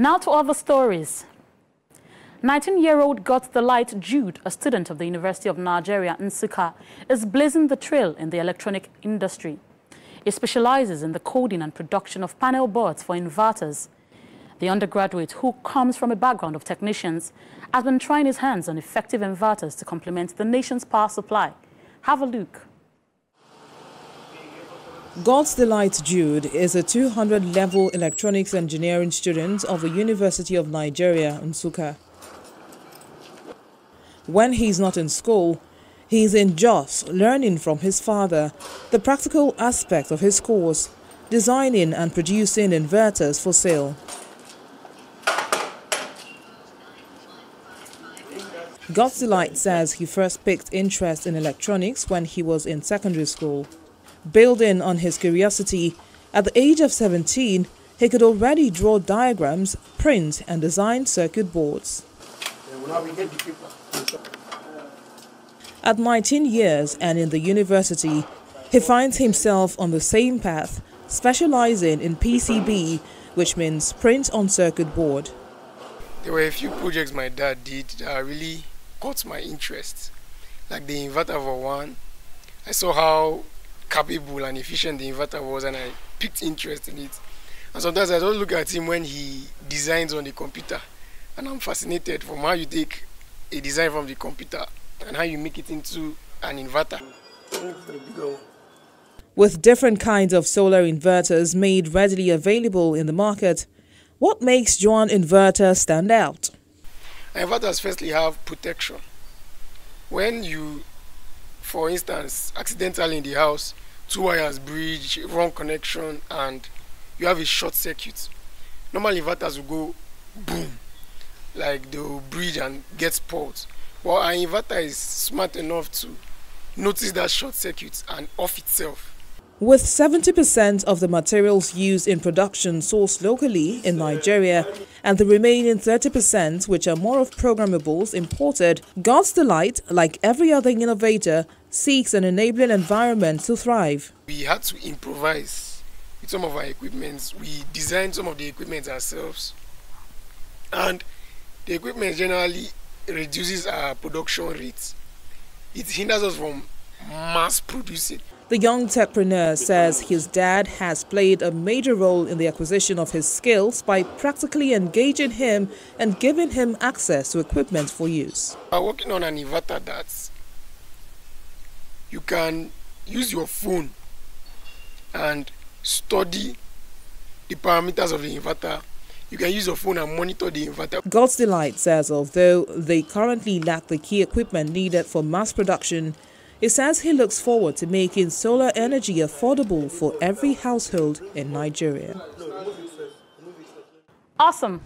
Now to other stories. 19-year-old God's Delight Jude, a student of the University of Nigeria, Nsukka, is blazing the trail in the electronic industry. He specializes in the coding and production of panel boards for inverters. The undergraduate, who comes from a background of technicians, has been trying his hands on effective inverters to complement the nation's power supply. Have a look. God's Delight Jude is a 200-level electronics engineering student of the University of Nigeria, Nsukka. When he's not in school, he's in Jos learning from his father the practical aspect of his course, designing and producing inverters for sale. God's Delight says he first picked interest in electronics when he was in secondary school. Building on his curiosity, at the age of 17, he could already draw diagrams, print and design circuit boards. At 19 years and in the university, he finds himself on the same path, specializing in PCB, which means print on circuit board. There were a few projects my dad did that really caught my interest, like the inverter for one. I saw how capable and efficient the inverter was and I picked interest in it. And sometimes I just look at him when he designs on the computer and I'm fascinated from how you take a design from the computer and how you make it into an inverter. With different kinds of solar inverters made readily available in the market, what makes Joan inverter stand out? Inverters firstly have protection. When you, for instance, accidentally in the house, two wires bridge, wrong connection, and you have a short circuit, normal inverters will go boom like they'll bridge and get spoiled. But our inverter is smart enough to notice that short circuit and off itself. With 70% of the materials used in production sourced locally in Nigeria and the remaining 30%, which are more of programmables, imported, God's Delight, like every other innovator, seeks an enabling environment to thrive. We had to improvise with some of our equipment. We designed some of the equipment ourselves. And the equipment generally reduces our production rates. It hinders us from mass producing. The young techpreneur says his dad has played a major role in the acquisition of his skills by practically engaging him and giving him access to equipment for use. I'm working on an inverter that you can use your phone and study the parameters of the inverter you can use your phone and monitor the inverter. God's Delight says although they currently lack the key equipment needed for mass production, he says he looks forward to making solar energy affordable for every household in Nigeria. Awesome.